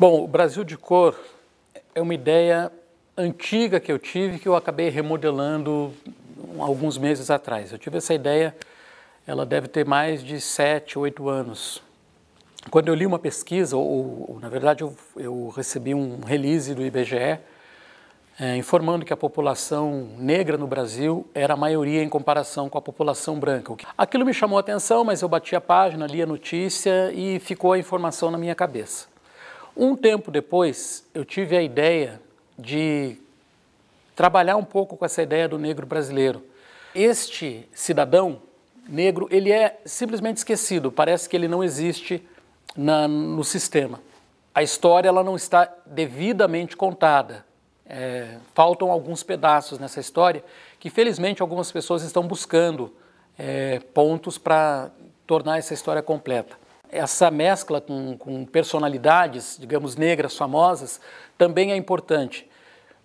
Bom, o Brasil de Cor é uma ideia antiga que eu tive que eu acabei remodelando alguns meses atrás. Eu tive essa ideia, ela deve ter mais de sete, oito anos. Quando eu li uma pesquisa, ou, ou na verdade eu, eu, recebi um release do IBGE é, informando que a população negra no Brasil era a maioria em comparação com a população branca. Aquilo me chamou a atenção, mas eu bati a página, li a notícia e ficou a informação na minha cabeça. Um tempo depois, eu tive a ideia de trabalhar um pouco com essa ideia do negro brasileiro. Este cidadão negro, ele é simplesmente esquecido, parece que ele não existe na, no sistema. A história ela não está devidamente contada. É, faltam alguns pedaços nessa história que, felizmente, algumas pessoas estão buscando é, pontos para tornar essa história completa essa mescla com, com personalidades, digamos, negras famosas, também é importante.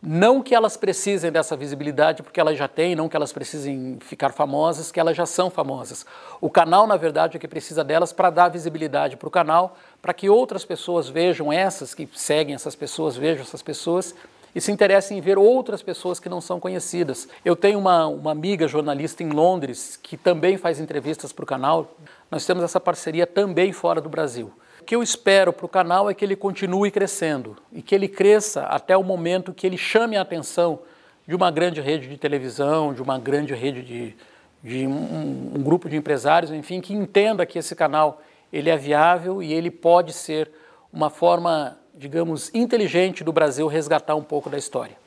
Não que elas precisem dessa visibilidade, porque elas já têm, não que elas precisem ficar famosas, que elas já são famosas. O canal, na verdade, é que precisa delas para dar visibilidade para o canal, para que outras pessoas vejam essas, que seguem essas pessoas, vejam essas pessoas e se interessem em ver outras pessoas que não são conhecidas. Eu tenho uma, uma amiga jornalista em Londres que também faz entrevistas para o canal. Nós temos essa parceria também fora do Brasil. O que eu espero para o canal é que ele continue crescendo e que ele cresça até o momento que ele chame a atenção de uma grande rede de televisão, de uma grande rede de, de um, um grupo de empresários, enfim, que entenda que esse canal ele é viável e ele pode ser uma forma digamos, inteligente do Brasil resgatar um pouco da história.